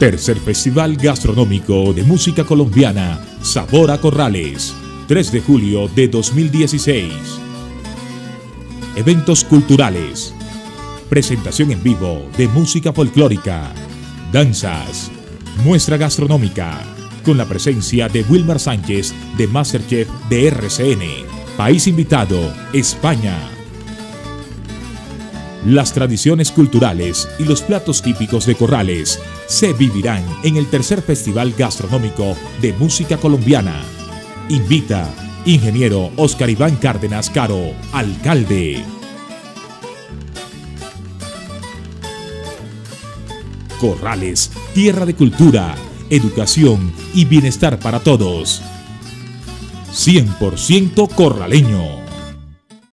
Tercer Festival Gastronómico de Música Colombiana, Sabor a Corrales, 3 de julio de 2016. Eventos culturales. Presentación en vivo de música folclórica, danzas, muestra gastronómica, con la presencia de Wilmar Sánchez de Masterchef de RCN. País invitado, España. Las tradiciones culturales y los platos típicos de Corrales se vivirán en el tercer Festival Gastronómico de Música Colombiana. Invita Ingeniero Oscar Iván Cárdenas Caro, alcalde. Corrales, tierra de cultura, educación y bienestar para todos. 100% corraleño.